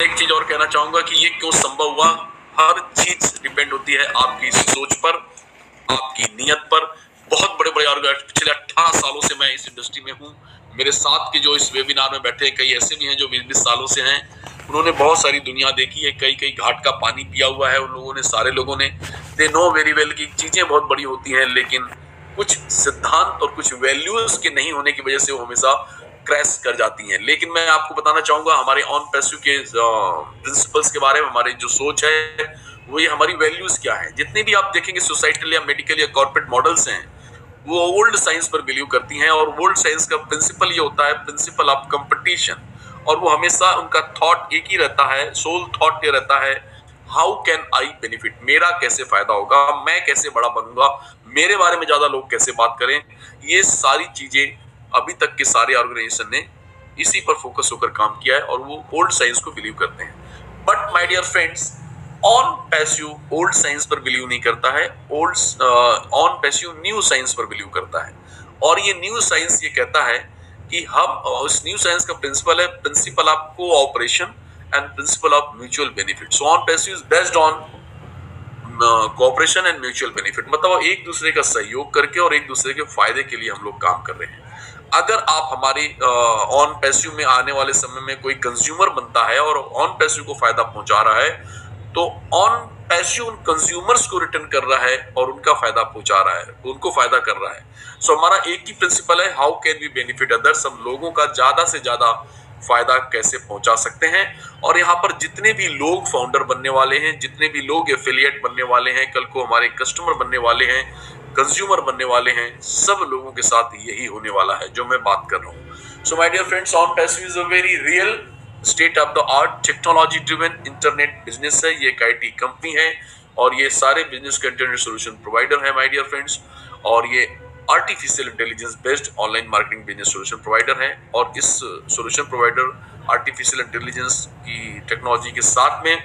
एक चीज़ और कहना चाहूँगा कि ये क्यों संभव हुआ? हर चीज़ डिपेंड होती है आपकी सोच पर, आपकी नीयत पर। बहुत बड़े बड़े ऑर्गेनाइज पिछले अठारह सालों से मैं इस इंडस्ट्री में हूँ। मेरे साथ के जो इस वेबिनार में बैठे कई ऐसे भी हैं जो बीस बीस सालों से हैं। उन्होंने बहुत सारी दुनिया देखी है कई कई घाट का पानी पिया हुआ है उन लोगों ने, सारे लोगों ने। दे नो वेरी वेल की चीज़ें बहुत बड़ी होती हैं, लेकिन कुछ सिद्धांत और कुछ वैल्यूज़ के नहीं होने की वजह से वो हमेशा क्रैश कर जाती हैं। लेकिन मैं आपको बताना चाहूँगा, हमारे ऑन पैसू के प्रिंसिपल्स के बारे में, हमारी जो सोच है, वो ये हमारी वैल्यूज़ क्या है? जितने भी आप देखेंगे सोसाइटल या मेडिकल या कॉर्पोरेट मॉडल्स हैं, वो ओल्ड साइंस पर बिलीव करती हैं और ओल्ड साइंस का प्रिंसिपल ये होता है प्रिंसिपल ऑफ़ कंपटीशन और वो हमेशा उनका थॉट एक ही रहता है सोल थॉट ये रहता है हाउ कैन आई बेनिफिट मेरा कैसे फ़ायदा होगा? मैं कैसे बड़ा बनूँगा? मेरे बारे में ज़्यादा लोग कैसे बात करें? ये सारी चीज़ें अभी तक के सारे ऑर्गेनाइजेशन ने इसी पर फोकस होकर काम किया है और वो ओल्ड साइंस को बिलीव करते हैं। But my dear friends on passive old science पर बिलीव नहीं करता है old on passive new science पर बिलीव करता है। और ये न्यू साइंस ये कहता है कि हम उस न्यू साइंस का प्रिंसिपल है principle of cooperation and principle of mutual benefit so on passive is based on cooperation and mutual benefit मतलब एक दूसरे का सहयोग करके और एक दूसरे के फ़ायदे के लिए हम लोग काम कर रहे हैं। अगर आप हमारे ऑन पैस्यू में आने वाले समय में कोई कंज्यूमर बनता है और ऑन पैस्यू को फ़ायदा पहुँचा रहा है तो ऑन पैस्यू उन कंज्यूमर्स को रिटर्न कर रहा है और उनका फ़ायदा पहुँचा रहा है उनको फ़ायदा कर रहा है। सो so, हमारा एक ही प्रिंसिपल है how can we benefit others हम लोगों का ज़्यादा से ज़्यादा फ़ायदा कैसे पहुँचा सकते हैं? और यहाँ पर जितने भी लोग फाउंडर बनने वाले हैं, जितने भी लोग एफिलिएट बनने वाले हैं, कल को हमारे कस्टमर बनने वाले हैं कंज्यूमर बनने वाले हैं, सब लोगों के साथ यही होने वाला है, जो मैं बात कर रहा हूँ। So my dear friends on passive is a very real state of the art technology driven internet business है, ये एक आईटी कंपनी है, और ये सारे बिज़नेस के इंटरनेट सोल्यूशन प्रोवाइडर है माय डियर फ्रेंड्स और ये artificial intelligence based online marketing business solution provider है और इस सोल्यूशन प्रोवाइडर आर्टिफिशियल इंटेलिजेंस की टेक्नोलॉजी के साथ में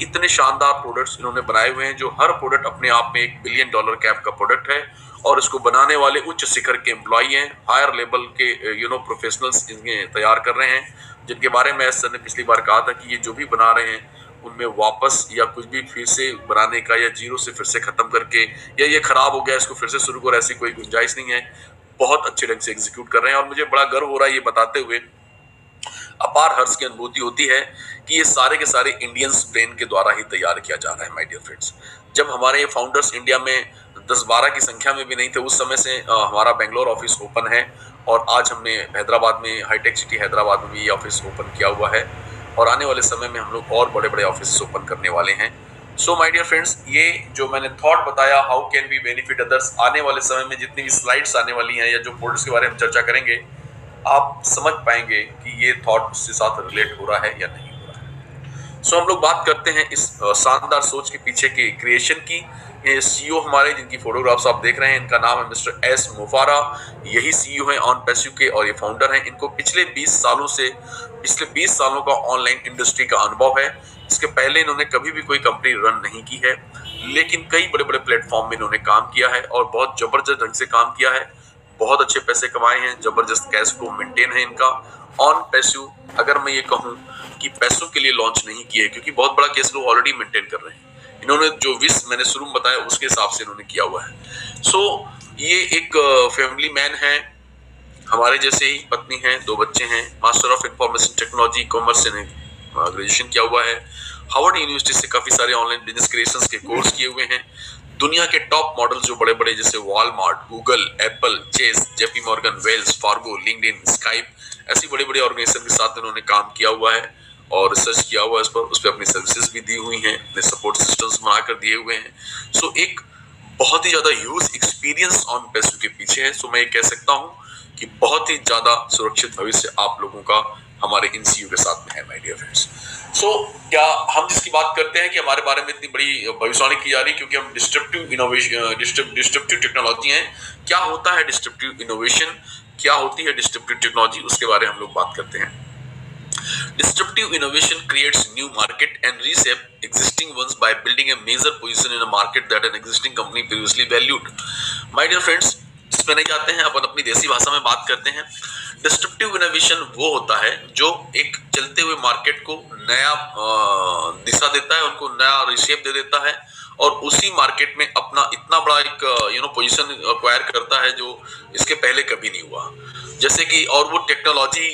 इतने शानदार प्रोडक्ट्स इन्होंने बनाए हुए हैं जो हर प्रोडक्ट अपने आप में एक बिलियन डॉलर कैप का प्रोडक्ट है और इसको बनाने वाले उच्च शिखर के एम्प्लॉय हैं हायर लेवल के यू नो प्रोफेशनल्स इन्हें तैयार कर रहे हैं, जिनके बारे में सर ने पिछली बार कहा था कि ये जो भी बना रहे हैं उनमें वापस या कुछ भी फिर से बनाने का या ज़ीरो से फिर से खत्म करके या ये खराब हो गया, इसको फिर से शुरू करो, ऐसी कोई गुंजाइश नहीं है। बहुत अच्छे ढंग से एग्जीक्यूट कर रहे हैं और मुझे बड़ा गर्व हो रहा है ये बताते हुए। अपार हर्ष की अनुभूति होती है कि ये सारे के सारे इंडियंस ब्रेन के द्वारा ही तैयार किया जा रहा है माय डियर फ्रेंड्स जब हमारे फाउंडर्स इंडिया में दस बारह की संख्या में भी नहीं थे, उस समय से हमारा बेंगलोर ऑफ़िस ओपन है और आज हमने हैदराबाद में हाईटेक सिटी हैदराबाद में भी ये ऑफ़िस ओपन किया हुआ है। और आने वाले समय में हम लोग और बड़े बड़े ऑफ़िस ओपन करने वाले हैं। सो माय डियर फ्रेंड्स ये जो मैंने थॉट बताया how can be benefit others आने वाले समय में जितनी भी स्लाइड्स आने वाली हैं या जो बोर्ड्स के बारे में चर्चा करेंगे आप समझ पाएँगे कि ये थॉट उसके साथ रिलेट हो रहा है या नहीं हो रहा है। सो so, हम लोग बात करते हैं इस शानदार सोच के पीछे के क्रिएशन की। सीईओ हमारे, जिनकी फोटोग्राफ्स आप देख रहे हैं, इनका नाम है मिस्टर एस मुफारा यही सीईओ हैं ऑन पैस्यू के और ये फाउंडर हैं। इनको पिछले 20 सालों से, पिछले 20 सालों का ऑनलाइन इंडस्ट्री का अनुभव है। इसके पहले इन्होंने कभी भी कोई कंपनी रन नहीं की है। लेकिन कई बड़े बड़े प्लेटफॉर्म में इन्होंने काम किया है और बहुत ज़बरदस्त ढंग से काम किया है। बहुत अच्छे पैसे कमाए हैं, ज़बरदस्त कैश फ्लो मेंटेन है इनका। ऑन पैसू अगर मैं ये कहूँ कि पैसों के लिए लॉन्च नहीं किए, क्योंकि बहुत बड़ा कैश फ्लो ऑलरेडी मेंटेन कर रहे हैं। इन्होंने जो विश मैंने शुरू में बताया उसके हिसाब से इन्होंने किया हुआ है। सो so, ये एक फैमिली मैन है। हमारे जैसे ही पत्नी हैं दो बच्चे हैं। Master of information technology commerce से ग्रेजुएशन किया हुआ है। हार्वर्ड यूनिवर्सिटी से काफ़ी सारे ऑनलाइन बिज़नेस क्रिएशन के कोर्स किए हुए हैं। दुनिया के टॉप मॉडल जो बड़े बड़े जैसे Walmart Google Apple Chase JP Morgan Wells Fargo LinkedIn Skype ऐसी बड़ी बड़ी ऑर्गेनाइजेशन के साथ इन्होंने काम किया हुआ है। और रिसर्च किया हुआ है इस पर उस पर अपनी सर्विसेज़ भी दी हुई हैं अपने सपोर्ट सिस्टम्स बनाकर दिए हुए हैं। सो so, एक बहुत ही ज़्यादा यूज़ एक्सपीरियंस ऑन पेसू के पीछे है। सो so, मैं ये कह सकता हूँ कि बहुत ही ज़्यादा सुरक्षित भविष्य आप लोगों का हमारे इन के साथ में है माई डियर फ्रेंड्स सो क्या हम जिसकी बात करते हैं कि हमारे बारे में इतनी बड़ी भविष्यवाणी की जा रही है क्योंकि हम डिस्ट्रप्टिव इनोवेशन डिस्ट्रप्टिव टेक्नोलॉजी हैं क्या होता है डिस्ट्रप्टिव इनोवेशन क्या होती है डिस्ट्रप्टिव टेक्नोलॉजी उसके बारे में हम लोग बात करते हैं। Disruptive innovation creates new market and reshape existing ones by building a major position in a market that an existing company previously valued. My dear friends, इसमें नहीं जाते हैं अपन अपनी देसी भाषा में बात करते हैं डिस्ट्रप्टिव इनोवेशन वो होता है जो एक चलते हुए मार्केट को नया दिशा देता है उनको नया रिशेप दे देता है और उसी मार्केट में अपना इतना बड़ा एक यू नो पोजीशन अक्वायर करता है जो इसके पहले कभी नहीं हुआ जैसे कि और वो टेक्नोलॉजी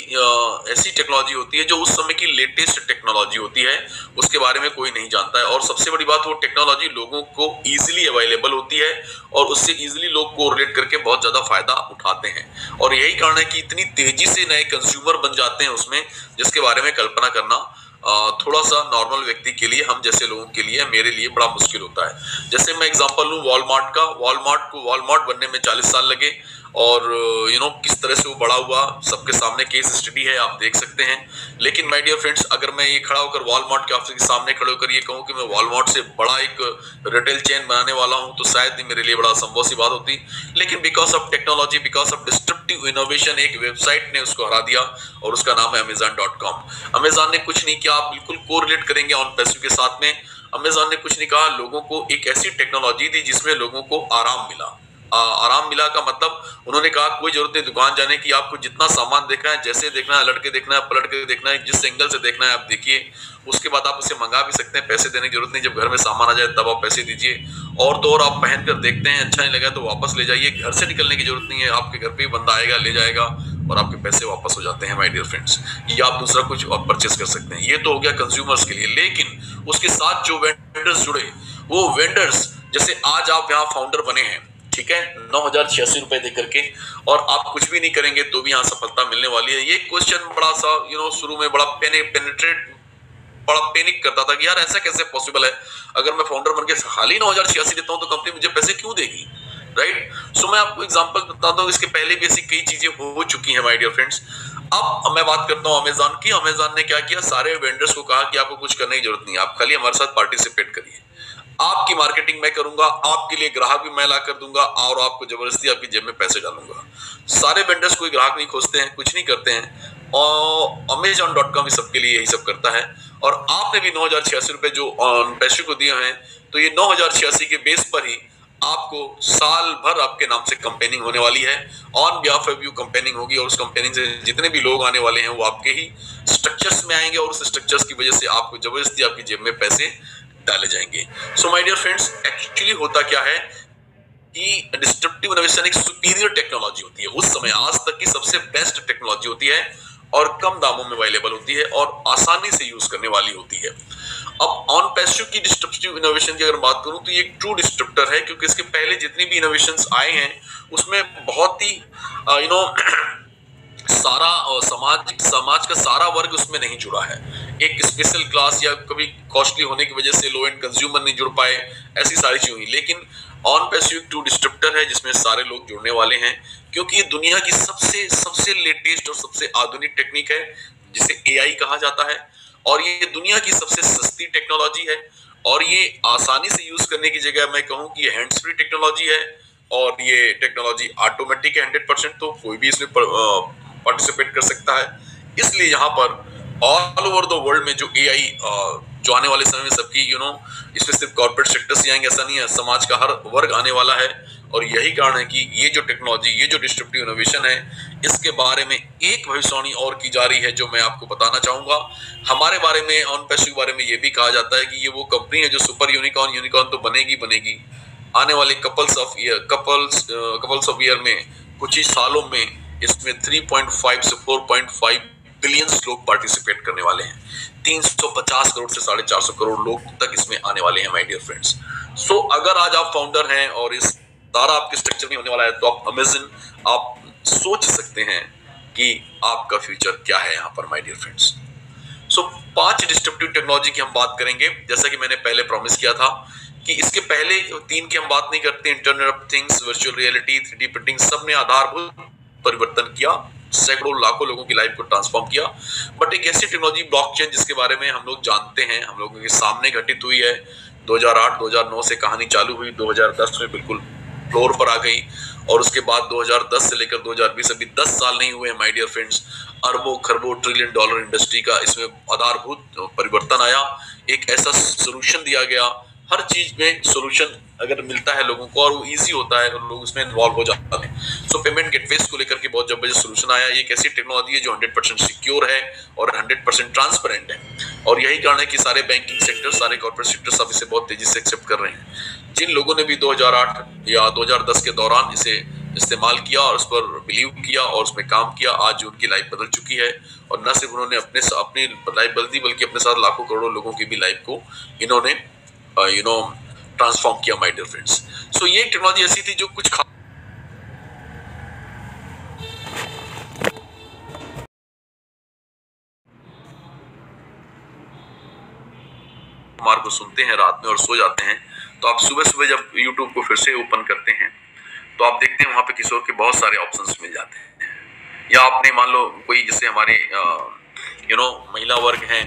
ऐसी टेक्नोलॉजी होती है जो उस समय की लेटेस्ट टेक्नोलॉजी होती है, उसके बारे में कोई नहीं जानता है। और सबसे बड़ी बात, वो टेक्नोलॉजी लोगों को इजीली अवेलेबल होती है और उससे इजीली लोग को रिलेट करके बहुत ज़्यादा फ़ायदा उठाते हैं। और यही कारण है कि इतनी तेज़ी से नए कंज्यूमर बन जाते हैं उसमें, जिसके बारे में कल्पना करना थोड़ा सा नॉर्मल व्यक्ति के लिए, हम जैसे लोगों के लिए, मेरे लिए बड़ा मुश्किल होता है। जैसे मैं एग्जांपल लूँ वॉलमार्ट का वॉलमार्ट को वॉलमार्ट बनने में 40 साल लगे। और यू नो किस तरह से वो बड़ा हुआ, सबके सामने केस स्टडी है, आप देख सकते हैं। लेकिन माय डियर फ्रेंड्स अगर मैं ये खड़ा होकर वॉलमार्ट के ऑफ़िस के सामने खड़े होकर ये कहूँ कि मैं वॉलमार्ट से बड़ा एक रिटेल चेन बनाने वाला हूँ तो शायद ही मेरे लिए बड़ा संभव सी बात होती। लेकिन because of technology because of disruptive innovation एक वेबसाइट ने उसको हरा दिया और उसका नाम है अमेजन डॉट कॉम अमेजन ने कुछ नहीं किया, आप बिल्कुल को करेंगे ऑन पैसों के साथ में। अमेजन ने कुछ नहीं कहा, लोगों को एक ऐसी टेक्नोलॉजी दी जिसमें लोगों को आराम मिला। आराम मिला का मतलब उन्होंने कहा, कोई ज़रूरत नहीं, दुकान जाने की, आपको जितना सामान देखना है, जैसे देखना है लड़के देखना है, पलट के देखना है, जिस एंगल से देखना है, आप देखिए। उसके बाद आप उसे मंगा भी सकते हैं, पैसे देने की ज़रूरत नहीं, जब घर में सामान आ जाए, तब आप पैसे दीजिए। और तो और आप पहन कर देखते हैं अच्छा नहीं लगा तो वापस ले जाइए। घर से निकलने की ज़रूरत नहीं है, आपके घर पे ही बंदा आएगा, ले जाएगा और आपके पैसे वापस हो जाते हैं माय डियर फ्रेंड्स या आप दूसरा कुछ और परचेस कर सकते हैं। ये तो हो गया कंज्यूमर्स के लिए। लेकिन उसके साथ जो वेंडर्स जुड़े, वो वेंडर्स जैसे आज आप यहाँ फाउंडर बने हैं ठीक है? नौ हज़ार छियासी रुपए दे करके। और आप कुछ भी नहीं करेंगे तो भी यहाँ सफलता मिलने वाली है। ये क्वेश्चन बड़ा सा यू नो शुरू में बड़ा पेने पेनिट्रेट बड़ा पैनिक करता था कि यार ऐसा कैसे पॉसिबल है? अगर मैं फाउंडर बन के खाली नौ हज़ार छियासी देता हूँ तो कंपनी मुझे पैसे क्यों देगी? राइट सो मैं आपको एग्जांपल बताता हूँ इसके पहले भी ऐसी कई चीज़ें हो चुकी हैं माय डियर फ्रेंड्स अब मैं बात करता हूँ अमेजोन की। अमेजोन ने क्या किया? सारे वेंडर्स को कहा कि आपको कुछ करने की ज़रूरत नहीं है। आप खाली हमारे साथ पार्टिसिपेट करिए। आपकी मार्केटिंग मैं करूँगा, आपके लिए ग्राहक भी मैं ला कर दूँगा और आपको ज़बरदस्ती आपकी जेब में पैसे डालूँगा। सारे वेंडर्स कोई ग्राहक नहीं खोजते हैं, कुछ नहीं करते हैं और अमेजॉन डॉट कॉम सबके लिए यही सब करता है। और आपने भी नौ हज़ार छियासी रुपए जो पैसे को दिए हैं तो ये नौ हज़ार छियासी के बेस पर ही आपको साल भर आपके नाम से कंपेनिंग होने वाली है। On behalf of you campaigning होगी और उस कंपेनिंग से जितने भी लोग आने वाले हैं, वो आपके ही स्ट्रक्चर्स में आएँगे और उस स्ट्रक्चर्स की वजह से आपको ज़बरदस्ती आपकी जेब में पैसे डाले जाएँगे। So my dear friends actually होता क्या है कि डिस्ट्रप्टिव इनोवेशन एक सुपीरियर टेक्नोलॉजी होती है। उस समय आज तक की सबसे बेस्ट टेक्नोलॉजी होती है और कम दामों में अवेलेबल होती है और आसानी से यूज़ करने वाली होती है। अब ऑन पैसिव की डिस्ट्रप्टिव इनोवेशन की अगर बात करूँ तो ये एक ट्रू डिस्ट्रप्टर है, क्योंकि इसके पहले जितनी भी इनोवेशन आए हैं, उसमें बहुत ही यू नो सारा समाज समाज का सारा वर्ग उसमें नहीं जुड़ा है। एक स्पेशल क्लास या कभी कॉस्टली होने की वजह से लो एंड कंज्यूमर नहीं जुड़ पाए, ऐसी सारी चीज़ हुई। लेकिन ऑन पैसिव टू डिस्ट्रप्टर है, जिसमें सारे लोग जुड़ने वाले हैं, क्योंकि ये दुनिया की सबसे सबसे लेटेस्ट और सबसे आधुनिक टेक्निक है, जिसे एआई कहा जाता है। और ये दुनिया की सबसे सस्ती टेक्नोलॉजी है। और ये आसानी से यूज़ करने की जगह मैं कहूँ कि ये हैंड्स फ्री टेक्नोलॉजी है। और ये टेक्नोलॉजी ऑटोमेटिक है हंड्रेड परसेंट तो कोई भी इसमें पार्टिसिपेट कर सकता है। इसलिए यहाँ पर ऑल ओवर द वर्ल्ड में जो एआई जो आने वाले समय में सबकी यू नो इसमें सिर्फ़ कॉर्पोरेट सेक्टर से आएँगे, ऐसा नहीं है। समाज का हर वर्ग आने वाला है और यही कारण है कि ये जो टेक्नोलॉजी ये जो डिस्ट्रप्टिव इनोवेशन है, इसके बारे में एक भविष्यवाणी और की जा रही है जो मैं आपको बताना चाहूँगा। हमारे बारे में ऑन के बारे में ये भी कहा जाता है कि ये वो कंपनी है जो सुपर यूनिकॉर्न यूनिकॉर्न तो बनेगी बनेगी। आने वाले couples of year couples couples of year में कुछ ही सालों में इसमें 3.5 से 4.5 बिलियन लोग पार्टिसिपेट करने वाले हैं। 350 करोड़ से साढ़े चार करोड़ लोग तक इसमें आने वाले हैं माय डियर फ्रेंड्स सो अगर आज आप फाउंडर हैं और इस सारा आपके स्ट्रक्चर में होने वाला है तो आप अमेजन आप सोच सकते हैं कि आपका फ्यूचर क्या है यहाँ पर माय डियर फ्रेंड्स सो पाँच डिस्ट्रप्टिव टेक्नोलॉजी की हम बात करेंगे। जैसा कि मैंने पहले प्रॉमिस किया था कि इसके पहले तीन की हम बात नहीं करते internet of things virtual reality three printing सबने आधारभूत परिवर्तन किया, सैकड़ों लाखों लोगों की लाइफ को ट्रांसफॉर्म किया। बट एक ऐसी टेक्नोलॉजी ब्लॉकचेन जिसके बारे में हम लोग जानते हैं, हम लोगों के सामने घटित हुई है। 2008 2009 से कहानी चालू हुई 2010 में बिल्कुल फ्लोर पर आ गई। और उसके बाद 2010 से लेकर 2020 अभी 10 साल नहीं हुए माय डियर फ्रेंड्स अरबों, खरबों ट्रिलियन डॉलर इंडस्ट्री का इसमें आधारभूत परिवर्तन आया। एक ऐसा सोल्यूशन दिया गया। हर चीज़ में सोल्यूशन अगर मिलता है लोगों को और वो इजी होता है और लोग उसमें इन्वॉल्व हो जाते हैं। सो पेमेंट गेटवेज को लेकर के बहुत ज़बरदस्त सोल्यूशन आया, ये एक ऐसी टेक्नोलॉजी है जो 100 परसेंट सिक्योर है और 100 परसेंट ट्रांसपेरेंट है। और यही कारण है कि सारे बैंकिंग सेक्टर सारे कॉर्पोरेट सेक्टर सब इसे बहुत तेज़ी से एक्सेप्ट कर रहे हैं। जिन लोगों ने भी 2008 या 2010 के दौरान इसे इस्तेमाल किया और उस पर बिलीव किया और उसमें काम किया, आज उनकी लाइफ बदल चुकी है। और न सिर्फ़ उन्होंने अपने अपनी लाइफ बदली बल्कि अपने साथ लाखों करोड़ों लोगों की भी लाइफ को इन्होंने यू नो ट्रांसफॉर्म किया माय डियर फ्रेंड्स सो ये एक टेक्नोलॉजी ऐसी थी जो कुछ को सुनते हैं रात में और सो जाते हैं। तो आप सुबह सुबह जब यूट्यूब को फिर से ओपन करते हैं तो आप देखते हैं वहाँ पे किशोर के बहुत सारे ऑप्शंस मिल जाते हैं। या आपने मान लो कोई जैसे हमारे यू नो महिला वर्ग हैं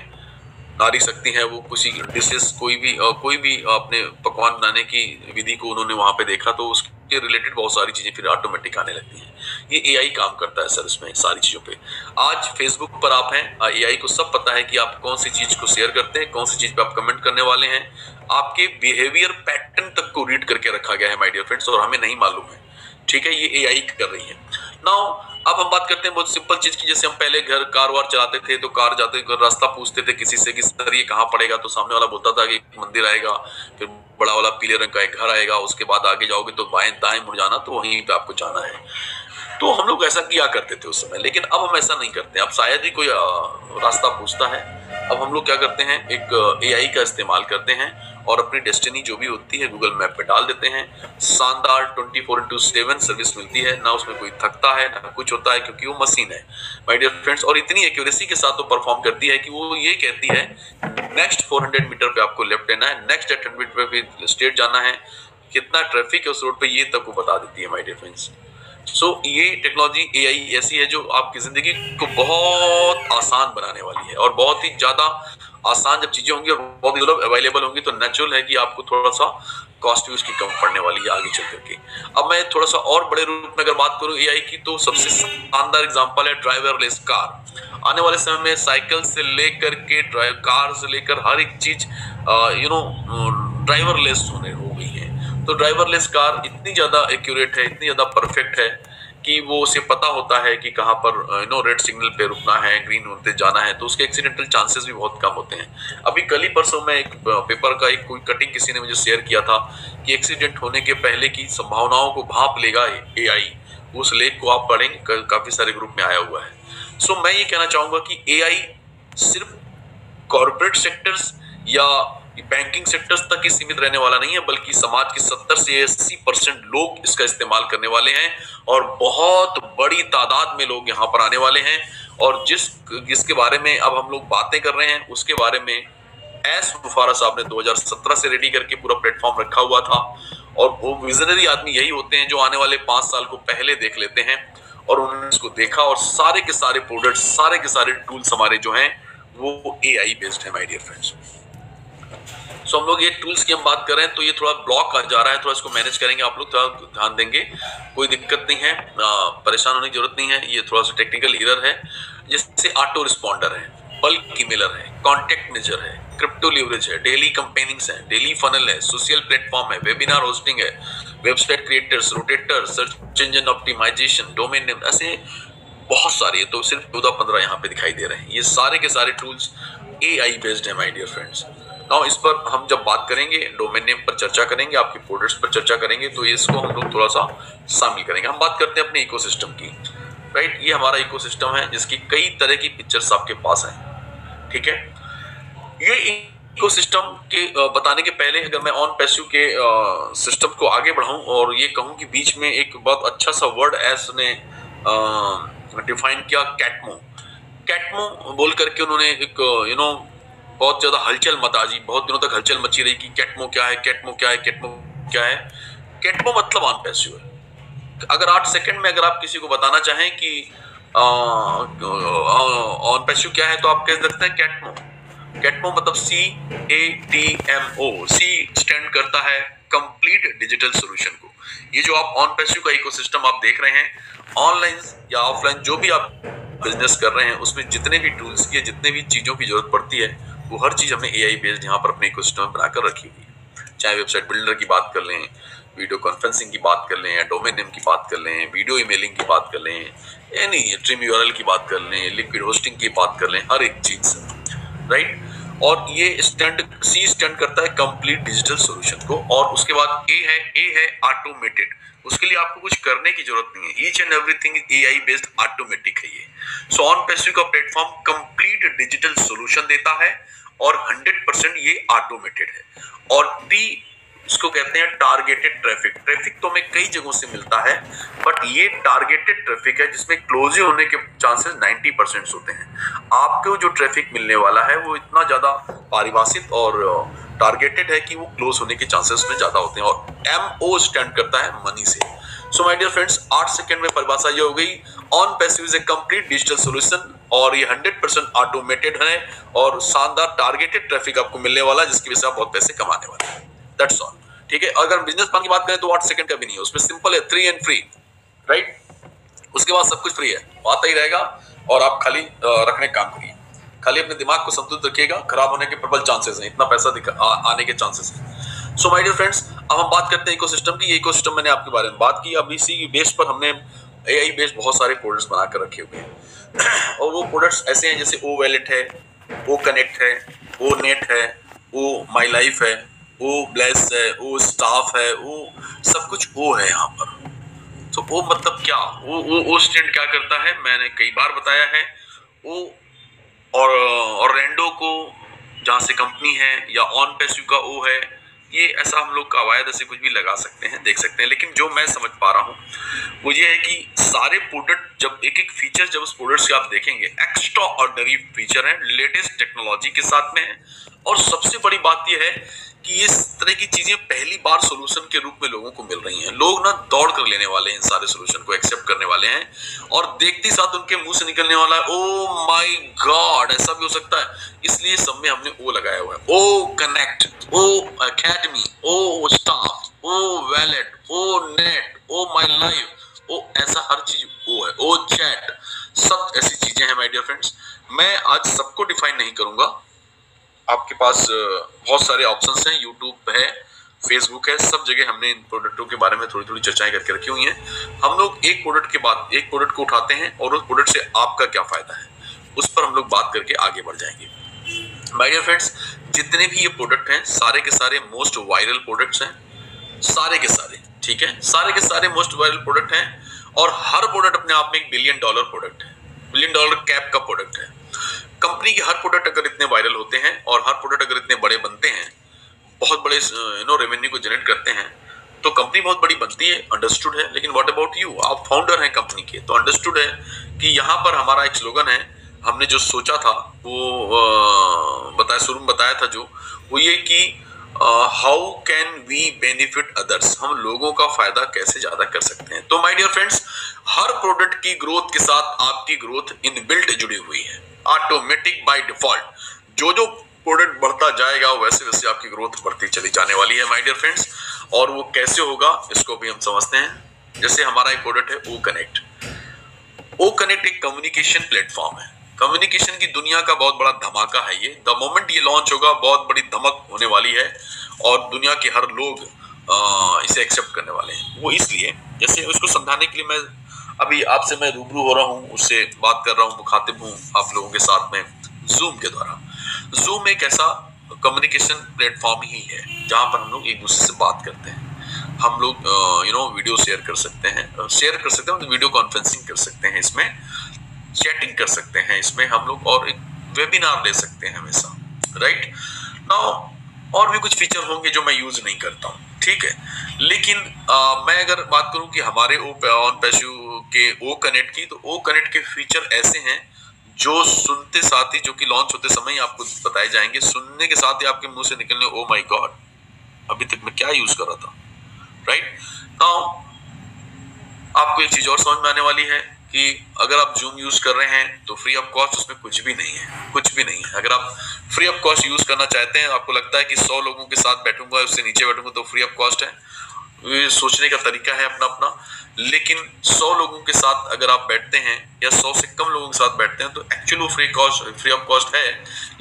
नारी शक्ति है, वो किसी डिशेस कोई भी कोई भी अपने पकवान बनाने की विधि को उन्होंने वहाँ पे देखा तो उसके रिलेटेड बहुत सारी चीज़ें फिर ऑटोमेटिक आने लगती हैं। ये एआई काम करता है सर इसमें सारी चीज़ों पे। आज फेसबुक पर आप हैं एआई को सब पता है कि आप कौन सी चीज़ को शेयर करते हैं, कौन सी चीज़ पे आप कमेंट करने वाले हैं। आपके बिहेवियर पैटर्न तक को रीड करके रखा गया है माय डियर फ्रेंड्स और हमें नहीं मालूम है ठीक है, ये एआई कर रही है। नाउ अब हम बात करते हैं बहुत सिंपल चीज़ की, जैसे हम पहले घर, कार वार चलाते थे तो कार जाते रास्ता पूछते थे किसी से कि, सर, ये कहाँ पड़ेगा? तो सामने वाला बोलता था कि एक मंदिर आएगा, फिर बड़ा वाला पीले रंग का एक घर आएगा, उसके बाद आगे जाओगे तो बाएँ, दाएँ मुड़ जाना तो वहीं पे आपको जाना है। तो हम लोग ऐसा किया करते थे उस समय, लेकिन अब हम ऐसा नहीं करते। अब शायद ही कोई रास्ता पूछता है। अब हम लोग क्या करते हैं, एक एआई का इस्तेमाल करते हैं और अपनी डेस्टिनी जो भी होती है गूगल मैप पे डाल देते हैं। शानदार twenty four into seven service मिलती है, ना उसमें कोई थकता है, ना कुछ होता है क्योंकि वो मशीन है। माय डियर फ्रेंड्स और इतनी एक्यूरेसी के साथ वो परफॉर्म करती है कि वो ये कहती है नेक्स्ट 400 मीटर पे आपको लेफ़्ट लेना है नेक्स्ट एट मीटर पे स्ट्रेट जाना है। कितना ट्रैफ़िक है उस रोड पे, ये तक वो बता देती है my dear friends so so, ये टेक्नोलॉजी एआई ऐसी है जो आपकी ज़िंदगी को बहुत आसान बनाने वाली है और बहुत ही ज़्यादा आसान जब चीज़ें होंगी और बहुत ही अवेलेबल होंगी तो नेचुरल है कि आपको थोड़ा सा कॉस्ट भी उसकी कम पड़ने वाली है आगे चल करके। अब मैं थोड़ा सा और बड़े रूप में अगर बात करूँ एआई की तो सबसे शानदार एग्जांपल है ड्राइवरलेस कार आने वाले समय में साइकिल से लेकर के ड्राइव कार से लेकर हर एक चीज़ यू नो ड्राइवरलेस होने हो गई है। तो ड्राइवरलेस कार इतनी ज़्यादा एक्यूरेट है, इतनी ज़्यादा परफेक्ट है कि वो उसे पता होता है कि कहाँ पर यू नो रेड सिग्नल पे रुकना है ग्रीन होते जाना है तो उसके एक्सीडेंटल चांसेस भी बहुत कम होते हैं। अभी कल ही परसों में एक पेपर का एक कोई कटिंग किसी ने मुझे शेयर किया था कि एक्सीडेंट होने के पहले की संभावनाओं को भाप लेगा ए आई उस लेख को आप पढ़ेंगे काफ़ी सारे ग्रुप में आया हुआ है। सो मैं ये कहना चाहूँगा कि एआई सिर्फ़ कॉरपोरेट सेक्टर्स या बैंकिंग सेक्टर्स तक ही सीमित रहने वाला नहीं है, बल्कि समाज के 70 से 80 परसेंट लोग इसका इस्तेमाल करने वाले हैं और बहुत बड़ी तादाद में लोग यहाँ पर आने वाले हैं। और जिस, जिसके बारे में अब हम लोग बातें कर रहे हैं, उसके बारे में एस मुफारा साहब ने 2017 से रेडी करके पूरा प्लेटफॉर्म रखा हुआ था। और वो विजनरी आदमी यही होते हैं जो आने वाले पाँच साल को पहले देख लेते हैं। और उन्होंने इसको देखा और सारे के सारे प्रोडक्ट सारे के सारे टूल्स हमारे जो हैं, वो ए आई बेस्ड है माय डियर फ्रेंड्स सो हम लोग ये टूल्स की हम बात कर रहे हैं तो ये थोड़ा ब्लॉक जा रहा है, थोड़ा इसको मैनेज करेंगे आप लोग, थोड़ा ध्यान देंगे। कोई दिक्कत नहीं है परेशान होने की ज़रूरत नहीं है, ये थोड़ा सा टेक्निकल इरर है जैसे ऑटो रिस्पॉन्डर है बल्क ईमेलर है कॉन्टेक्ट मेजर है क्रिप्टो लिवरेज है डेली कंपेनिंग्स है डेली फनल है सोशल प्लेटफॉर्म है वेबिनार होस्टिंग है website creators rotator search engine optimisation domain name ऐसे बहुत सारे तो सिर्फ़ चौदह पंद्रह यहाँ पे दिखाई दे रहे हैं। ये सारे के सारे टूल्स ए आई बेस्ड है माई डियर फ्रेंड्स नाउ इस पर हम जब बात करेंगे डोमेन नेम पर चर्चा करेंगे, आपके प्रोडक्ट्स पर चर्चा करेंगे तो इसको हम लोग थोड़ा सा शामिल करेंगे। हम बात करते हैं अपने इकोसिस्टम की। राइट ये हमारा इकोसिस्टम है, जिसकी कई तरह की पिक्चर्स आपके पास हैं। ठीक है? ये इकोसिस्टम के बताने के पहले अगर मैं ऑन पैस्यू के सिस्टम को आगे बढ़ाऊं और ये कहूँ कि बीच में एक बहुत अच्छा सा वर्ड एस ने डिफाइन किया कैटमो कैटमो बोल करके उन्होंने एक यू नो बहुत ज़्यादा हलचल मताजी बहुत दिनों तक हलचल मची रही कि कैटमो क्या है, कैटमो क्या है, कैटमो क्या है। कैटमो मतलब पैसिव है अगर आठ सेकंड में अगर आप किसी को बताना चाहें कि ऑन पैसिव क्या है तो आप कह सकते हैं कैटमो। कैटमो मतलब C A T M O C stand करता है कंप्लीट डिजिटल सॉल्यूशन को। ये जो आप ऑन पैस्यू का इकोसिस्टम आप देख रहे हैं ऑनलाइन या ऑफलाइन जो भी आप बिज़नेस कर रहे हैं, उसमें जितने भी टूल्स की जितने भी चीज़ों की ज़रूरत पड़ती है वो हर चीज़ हमने ए आई बेस्ड यहाँ पर अपने इकोसिस्टम में बनाकर रखी हुई है। चाहे वेबसाइट बिल्डर की बात कर लें वीडियो कॉन्फ्रेंसिंग की बात कर लें, या डोमेन नेम की बात कर लें वीडियो ईमेलिंग की बात कर लें यानी ट्रिम यूआरएल की बात कर लें लिक्विड होस्टिंग की बात कर लें, हर एक चीज़ राइट और ये स्टैंड सी स्टैंड करता है कंप्लीट डिजिटल सॉल्यूशन को, और उसके बाद ए है ए है ऑटोमेटेड उसके लिए आपको कुछ करने की ज़रूरत नहीं है। Each and everything A I based automatic है ये। सो ऑन पैसिव का प्लेटफॉर्म कंप्लीट डिजिटल सॉल्यूशन देता है। और 100 परसेंट ये ऑटोमेटेड है। और टी इसको कहते हैं टारगेटेड ट्रैफ़िक ट्रैफ़िक तो हमें कई जगहों से मिलता है बट ये टारगेटेड ट्रैफ़िक है जिसमें क्लोज होने के चांसेस 90 परसेंट होते हैं। आपको जो ट्रैफ़िक मिलने वाला है, वो इतना ज़्यादा पारिभाषित और टारगेटेड है कि वो क्लोज होने के चांसेस में ज़्यादा होते हैं। और एम ओ स्टैंड करता है मनी से। सो माय डियर फ्रेंड्स आठ सेकंड में परिभाषा ये हो गई। On passive is a complete digital solution और ये 100 परसेंट ऑटोमेटेड है और शानदार टारगेटेड ट्रैफ़िक आपको मिलने वाला है जिसकी वजह से आप बहुत पैसे कमाने वाले हैं। दैट्स ऑल ठीक है? अगर बिज़नेस प्लान की बात करें तो आठ सेकंड का भी नहीं है। उसमें सिंपल है थ्री एंड फ्री राइट उसके बाद सब कुछ फ्री है। आता ही रहेगा और आप खाली रखने काम करिए। खाली अपने दिमाग को संतुलित रखिएगा। खराब होने के प्रबल चांसेस हैं। इतना पैसा आ, आने के चांसेस हैं। सो माय डियर फ्रेंड्स अब हम बात करते हैं इकोसिस्टम की। इकोसिस्टम मैंने आपके बारे में बात की। अब इसी बेस पर हमने ए बेस्ड बहुत सारे प्रोडक्ट्स बना कर रखे हुए हैं। और वो प्रोडक्ट्स ऐसे हैं जैसे ओ वैलेट है ओ कनेक्ट है ओ नेट है ओ माई लाइफ है ओ ब्लेस है वो स्टाफ है वो सब कुछ वो है यहाँ पर। तो वो मतलब क्या? वो वो ओ स्टूडेंट क्या करता है? मैंने कई बार बताया है। वो और और रेंडो को जहाँ से कंपनी है या ऑन पैसिव का ओ है ये ऐसा हम लोग कवायद ऐसे कुछ भी लगा सकते हैं, देख सकते हैं, लेकिन जो मैं समझ पा रहा हूँ, वो ये है कि सारे प्रोडक्ट जब एक एक फीचर जब उस प्रोडक्ट से आप देखेंगे एक्स्ट्रा ऑर्डनरी फीचर है लेटेस्ट टेक्नोलॉजी के साथ में है, और सबसे बड़ी बात यह है कि इस तरह की चीज़ें पहली बार सोल्यूशन के रूप में लोगों को मिल रही हैं। लोग ना दौड़ कर लेने वाले हैं, इन सारे सोल्यूशन को एक्सेप्ट करने वाले हैं और देखते साथ उनके मुँह से निकलने वाला है ओ माय गॉड ऐसा भी हो सकता है। इसलिए सब में हमने ओ लगाया हुआ है। O connect O academy O staff O wallet O net O my life O ऐसा हर चीज़ ओ है ओ चैट सब ऐसी चीज़ें हैं माय डियर फ्रेंड्स मैं आज सबको डिफाइन नहीं करूँगा। आपके पास बहुत सारे ऑप्शन हैं यूट्यूब है फेसबुक है, सब जगह हमने इन प्रोडक्टों के बारे में थोड़ी थोड़ी चर्चाएँ करके रखी हुई हैं। हम लोग एक प्रोडक्ट के बाद, एक प्रोडक्ट को उठाते हैं और उस प्रोडक्ट से आपका क्या फ़ायदा है, उस पर हम लोग बात करके आगे बढ़ जाएँगे। माय डियर फ्रेंड्स जितने भी ये प्रोडक्ट हैं, सारे के सारे मोस्ट वायरल प्रोडक्ट्स हैं। सारे के सारे, ठीक है? सारे के सारे मोस्ट वायरल प्रोडक्ट हैं और हर प्रोडक्ट अपने आप में एक बिलियन डॉलर प्रोडक्ट है। बिलियन डॉलर कैप का प्रोडक्ट है। कंपनी के हर प्रोडक्ट अगर इतने वायरल होते हैं और हर प्रोडक्ट अगर इतने बड़े बनते हैं, बहुत बड़े यू नो रेवेन्यू को जनरेट करते हैं तो कंपनी बहुत बड़ी बनती है अंडरस्टूड है, लेकिन व्हाट अबाउट यू आप फाउंडर हैं कंपनी के तो अंडरस्टूड है कि यहाँ पर हमारा एक स्लोगन है, हमने जो सोचा था, वो बताया, शुरू में बताया था जो, वो ये कि how can we benefit others हम लोगों का फ़ायदा कैसे ज़्यादा कर सकते हैं? तो माय डियर फ्रेंड्स हर प्रोडक्ट की ग्रोथ के साथ आपकी ग्रोथ इन बिल्ट जुड़ी हुई है। ऑटोमेटिक बाय डिफ़ॉल्ट जो जो प्रोडक्ट बढ़ता जाएगा, वैसे वैसे आपकी ग्रोथ बढ़ती चली जाने वाली है माय डियर फ्रेंड्स और वो कैसे होगा, इसको भी हम समझते हैं। जैसे हमारा एक प्रोडक्ट है ओ कनेक्ट ओ कनेक्ट एक कम्युनिकेशन प्लेटफॉर्म है। कम्युनिकेशन की दुनिया का बहुत बड़ा धमाका है ये। द मोमेंट ये लॉन्च होगा, बहुत बड़ी धमक होने वाली है और दुनिया के हर लोग इसे एक्सेप्ट करने वाले हैं। वो इसलिए, जैसे उसको समझाने के लिए मैं अभी आपसे मैं रूबरू हो रहा हूँ उससे बात कर रहा हूँ मुखातिब हूँ आप लोगों के साथ में जूम के द्वारा। जूम एक ऐसा कम्युनिकेशन प्लेटफॉर्म ही है जहाँ पर हम लोग एक दूसरे से बात करते हैं। हम लोग यू नो वीडियो शेयर कर सकते हैं। शेयर कर सकते हैं वीडियो कॉन्फ्रेंसिंग कर सकते हैं इसमें। चैटिंग कर सकते हैं इसमें हम लोग और एक वेबिनार ले सकते हैं हमेशा राइट नाउ और भी कुछ फीचर होंगे जो मैं यूज़ नहीं करता हूँ ठीक है? लेकिन आ, मैं अगर बात करूँ कि हमारे ऑन पैशू के ओ कनेक्ट की तो ओ कनेक्ट के फीचर ऐसे हैं जो सुनते साथ ही, जो कि लॉन्च होते समय ही आपको बताए जाएँगे। सुनने के साथ ही आपके मुँह से निकलने ओ माय गॉड अभी तक मैं क्या यूज़ कर रहा था? राइट नाउ आपको एक चीज़ और समझ में आने वाली है कि अगर आप जूम यूज़ कर रहे हैं तो फ्री ऑफ़ कॉस्ट उसमें कुछ भी नहीं है, कुछ भी नहीं है। अगर आप फ्री ऑफ़ कॉस्ट यूज़ करना चाहते हैं, आपको लगता है कि सौ लोगों के साथ बैठूँगा, उससे नीचे बैठूँगा तो फ्री ऑफ़ कॉस्ट है। सोचने का तरीका है अपना अपना। लेकिन सौ लोगों के साथ अगर आप बैठते हैं या सौ से कम लोगों के साथ बैठते हैं तो एक्चुअली वो free cost free of cost है।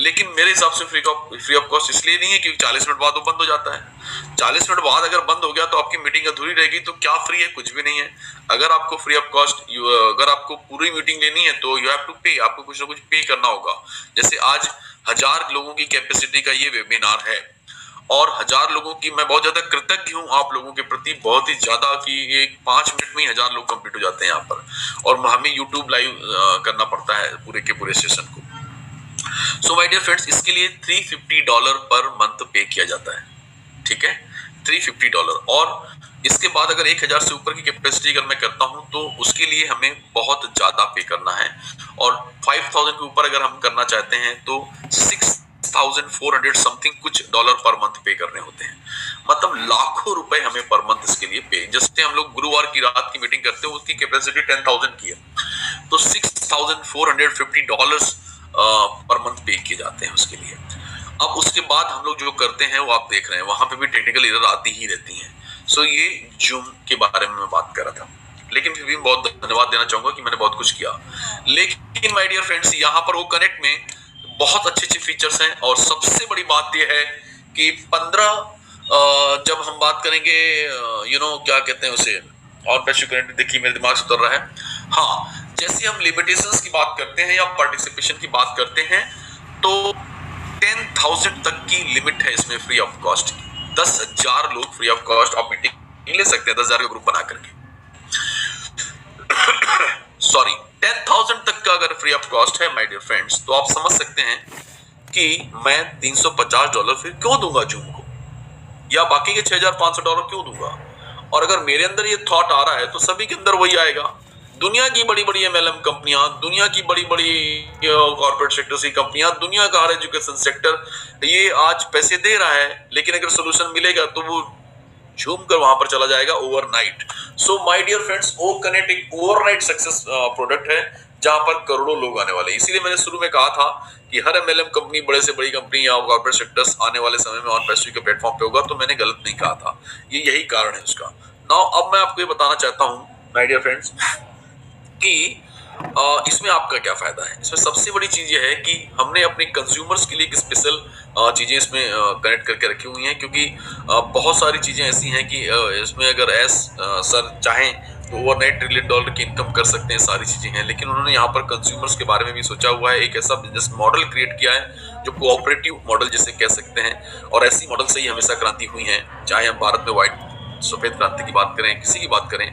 लेकिन मेरे हिसाब से फ्री फ्री ऑफ़ कॉस्ट इसलिए नहीं है क्योंकि चालीस मिनट बाद वो बंद हो जाता है। चालीस मिनट बाद अगर बंद हो गया तो आपकी मीटिंग अधूरी रहेगी तो क्या फ्री है? कुछ भी नहीं है। अगर आपको फ्री ऑफ़ कॉस्ट अगर आपको पूरी मीटिंग लेनी है तो यू हैव टू पे आपको कुछ ना कुछ पे करना होगा। जैसे आज हज़ार लोगों की कैपेसिटी का ये वेबिनार है। और हज़ार लोगों की मैं बहुत ज़्यादा कृतज्ञ हूँ आप लोगों के प्रति, बहुत ही ज़्यादा कि एक पाँच मिनट में हज़ार लोग कंप्लीट हो जाते हैं यहाँ पर। और हमें यूट्यूब लाइव करना पड़ता है पूरे के पूरे सेशन को। सो माय डियर फ्रेंड्स इसके लिए three fifty dollar per month pay किया जाता है। ठीक है? थ्री फिफ्टी डॉलर और इसके बाद अगर एक हज़ार से ऊपर की कैपेसिटी अगर मैं करता हूँ तो उसके लिए हमें बहुत ज़्यादा पे करना है। और फाइव थाउज़ेंड के ऊपर अगर हम करना चाहते हैं तो six thousand four hundred something कुछ डॉलर पर मंथ पे करने होते हैं। मतलब लाखों रुपए हमें पर मंथ इसके लिए पे जैसे हम लोग गुरुवार की रात की मीटिंग करते हैं, उसकी कैपेसिटी टेन थाउज़ेंड की है। तो six thousand four hundred fifty dollar per month pay किए जाते हैं उसके लिए। अब उसके बाद हम लोग जो करते हैं, वो आप देख रहे हैं, वहाँ पे भी टेक्निकल इधर आती ही रहती हैं। सो ये जूम के बारे में मैं बात कर रहा था। लेकिन फिर भी बहुत धन्यवाद देना चाहूँगा कि मैंने बहुत कुछ किया। लेकिन माय डियर फ्रेंड्स यहाँ पर वो कनेक्ट में बहुत अच्छे अच्छे फीचर्स हैं और सबसे बड़ी बात यह है कि पंद्रह जब हम बात करेंगे यू नो क्या कहते हैं उसे, और देखिए मेरे दिमाग से उतर रहा है। हाँ जैसे हम लिमिटेशंस की बात करते हैं या पार्टिसिपेशन की बात करते हैं तो टेन थाउज़ेंड तक की लिमिट है इसमें फ्री ऑफ़ कॉस्ट की। दस हज़ार लोग फ्री ऑफ़ कॉस्ट आप मीटिंग ले सकते हैं, दस हज़ार का ग्रुप बना करके। सॉरी टेन थाउज़ेंड तक का अगर फ्री ऑफ़ कॉस्ट है माय डियर फ्रेंड्स तो आप समझ सकते हैं कि मैं 350 डॉलर फिर क्यों दूँगा जूम को? या बाकी के 6500 डॉलर क्यों दूँगा? और अगर मेरे अंदर ये थॉट आ रहा है तो सभी के अंदर वही आएगा। दुनिया की बड़ी बड़ी एमएलएम कंपनियाँ दुनिया की बड़ी बड़ी कॉर्पोरेट सेक्टर की कंपनियाँ दुनिया का हर एजुकेशन सेक्टर ये आज पैसे दे रहा है, लेकिन अगर सोल्यूशन मिलेगा तो वो झूम कर वहाँ पर चला जाएगा overnight so my dear friends O connect एक ओवरनाइट सक्सेस प्रोडक्ट है, जहाँ पर करोड़ों लोग आने वाले इसीलिए मैंने शुरू में कहा था कि हर एमएलएम कंपनी बड़े से बड़ी कंपनी या कॉर्पोरेट सेक्टर्स आने वाले समय में ऑन के प्लेटफॉर्म पे होगा तो मैंने गलत नहीं कहा था। ये यही कारण है उसका। नाउ अब मैं आपको ये बताना चाहता हूँ माय डियर फ्रेंड्स कि इसमें आपका क्या फ़ायदा है? इसमें सबसे बड़ी चीज़ ये है कि हमने अपने कंज्यूमर्स के लिए एक स्पेशल चीज़ें इसमें कनेक्ट करके रखी हुई हैं, क्योंकि बहुत सारी चीज़ें ऐसी हैं कि इसमें अगर एस सर चाहें तो ओवरनाइट ट्रिलियन डॉलर की इनकम कर सकते हैं, सारी चीज़ें हैं। लेकिन उन्होंने यहाँ पर कंज्यूमर्स के बारे में भी सोचा हुआ है, एक ऐसा बिज़नेस मॉडल क्रिएट किया है, जो कोऑपरेटिव मॉडल जिसे कह सकते हैं, और ऐसी मॉडल से ही हमेशा क्रांति हुई है। चाहे हम भारत में व्हाइट सफ़ेद क्रांति की बात करें, किसी की बात करें।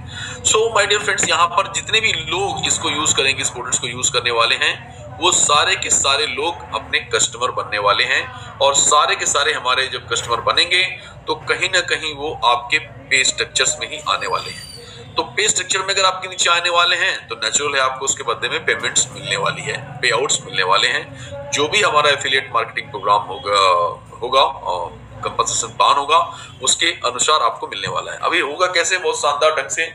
सो माय डियर फ्रेंड्स यहाँ पर जितने भी लोग इसको यूज़ करेंगे, इस प्रोडक्ट्स को यूज़ करने वाले हैं वो सारे के सारे लोग अपने कस्टमर बनने वाले हैं और सारे के सारे हमारे जब कस्टमर बनेंगे तो कहीं ना कहीं वो आपके पे स्ट्रक्चर्स में ही आने वाले हैं। तो पे स्ट्रक्चर में अगर आपके नीचे आने वाले हैं तो नेचुरल है आपको उसके बदले में पेमेंट्स मिलने वाली है पे आउट्स मिलने वाले हैं। जो भी हमारा एफिलियट मार्केटिंग प्रोग्राम होगा होगा कंपनसेशन प्लान होगा, उसके अनुसार आपको मिलने वाला है। अभी होगा कैसे? बहुत शानदार ढंग से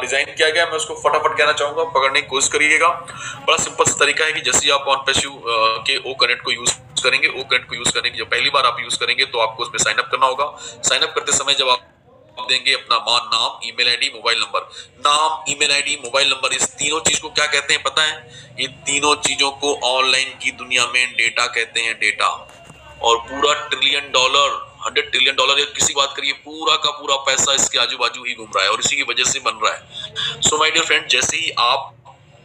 डिज़ाइन किया गया मैं उसको फटाफट कहना चाहूँगा, पकड़ने की कोशिश करिएगा। बड़ा सिंपल सा तरीका है कि जैसे आप ऑन पैसिव के ओ कनेक्ट को यूज़ करेंगे ओ कनेक्ट को यूज़ करने की जब पहली बार आप यूज़ करेंगे तो आपको उसमें साइन अप करना होगा। साइन अप करते समय जब आप देंगे अपना मान, नाम ईमेल आईडी मोबाइल नंबर नाम ईमेल आईडी मोबाइल नंबर इस तीनों चीज़ को क्या कहते हैं पता है? ये तीनों चीज़ों को ऑनलाइन की दुनिया में डेटा कहते हैं डेटा और पूरा trillion dollar hundred trillion dollar या किसी बात करिए, पूरा का पूरा पैसा इसके आजू बाजू ही घूम रहा है और इसी की वजह से बन रहा है। सो माय डियर फ्रेंड जैसे ही आप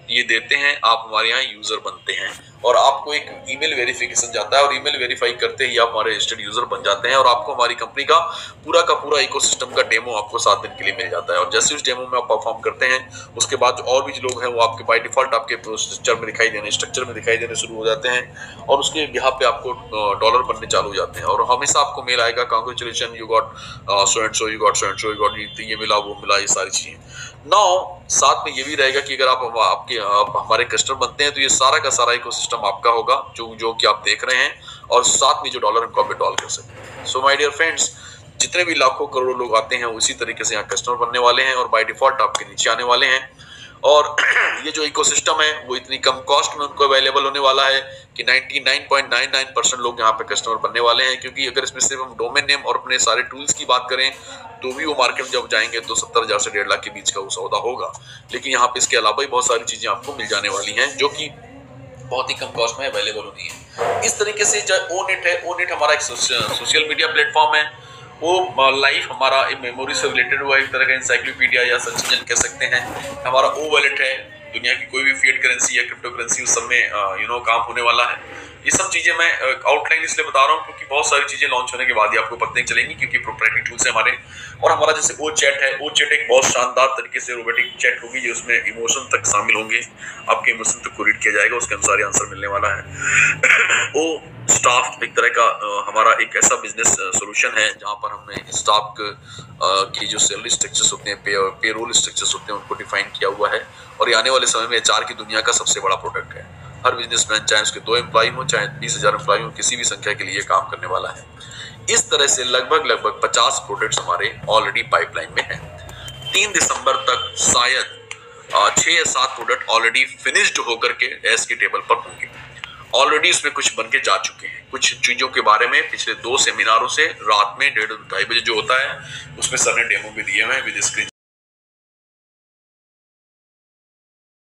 ये देते हैं, आप हमारे यहाँ यूज़र बनते हैं। और आपको एक ईमेल वेरिफिकेशन जाता है और ईमेल वेरीफाई करते ही आप हमारे रजिस्टर्ड यूज़र बन जाते हैं और आपको हमारी कंपनी का पूरा का पूरा इकोसिस्टम का डेमो आपको सात दिन के लिए मिल जाता है। और जैसे उस डेमो में आप परफॉर्म करते हैं, उसके बाद जो और भी जो लोग हैं, वो आपके बाई डिफ़ॉल्ट आपके स्ट्रक्चर में दिखाई देने स्ट्रक्चर में दिखाई देने शुरू हो जाते हैं और उसके यहाँ पे आपको डॉलर बनने चालू हो जाते हैं। और हमेशा आपको मेल आएगा congratulation you got so and so you got so and so you got ये मिला, वो मिला, ये सारी चीज़ें। नाउ, साथ में ये भी रहेगा कि अगर आप आपके, आप, हमारे कस्टमर बनते हैं तो ये सारा का सारा इकोसिस्टम आपका होगा, जो जो कि आप देख रहे हैं, और साथ में जो डॉलर हमको आप डॉल कर सकते हैं। सो माई डियर फ्रेंड्स जितने भी लाखों करोड़ों लोग आते हैं, उसी तरीके से यहाँ कस्टमर बनने वाले हैं, और बाई डिफ़ॉल्ट आपके नीचे आने वाले हैं। और ये जो इकोसिस्टम है, वो इतनी कम कॉस्ट में उनको अवेलेबल होने वाला है कि 99.99 परसेंट लोग यहाँ पे कस्टमर बनने वाले हैं। क्योंकि अगर इसमें सिर्फ़ हम डोमेन नेम और अपने सारे टूल्स की बात करें तो भी वो मार्केट में जब जाएँगे तो सत्तर हज़ार से डेढ़ लाख के बीच का वो सौदा होगा। लेकिन यहाँ पे इसके अलावा भी बहुत सारी चीज़ें आपको मिल जाने वाली हैं, जो कि बहुत ही कम कॉस्ट में अवेलेबल होनी है। इस तरीके से जो ओ नेट है ओ नेट हमारा एक सोशल मीडिया प्लेटफॉर्म है। वो लाइफ हमारा मेमोरी से रिलेटेड हुआ, एक तरह का इंसाइक्लोपीडिया या संचलन कह सकते हैं। हमारा ओ वैलेट है, दुनिया की कोई भी फिएट करेंसी या क्रिप्टो करेंसी उस समय यू नो काम होने वाला है। ये सब चीज़ें मैं आउटलाइन इसलिए बता रहा हूँ क्योंकि बहुत सारी चीज़ें लॉन्च होने के बाद ही आपको पता चलेंगी क्योंकि प्रोप्राइटरी टूल्स है हमारे। और हमारा जैसे ओ चैट है ओ चैट एक बहुत शानदार तरीके से रोबोटिक चैट होगी जो उसमें इमोशन तक शामिल होंगे। आपके इमोशन तक को रीड किया जाएगा, उसके अनुसार आंसर मिलने वाला है। ओ स्टाफ एक तरह का हमारा एक ऐसा बिज़नेस सोल्यूशन है जहाँ पर हमने स्टाफ की जो सैलरी स्ट्रक्चर्स होते हैं पे पे रोल स्ट्रक्चर्स होते हैं, उनको डिफाइन किया हुआ है। और ये आने वाले समय में एच की दुनिया का सबसे बड़ा प्रोडक्ट है। हर बिजनेसमैन चाहे उसके दो एम्प्लॉय हो, चाहे बीस हज़ार एम्प्लॉय हो, किसी भी संख्या के लिए काम करने वाला है। इस तरह से लगभग लगभग पचास प्रोडक्ट्स हमारे ऑलरेडी पाइपलाइन में हैं। तीन दिसंबर तक शायद छह या सात प्रोडक्ट ऑलरेडी फिनिश्ड होकर के एस के टेबल पर होंगे। ऑलरेडी उसमें कुछ बन के जा चुके हैं। कुछ चीज़ों के बारे में पिछले दो सेमिनारों से रात में डेढ़, ढाई बजे जो होता है, उसमें सर ने डेमो भी दिए हुए हैं विद स्क्रीन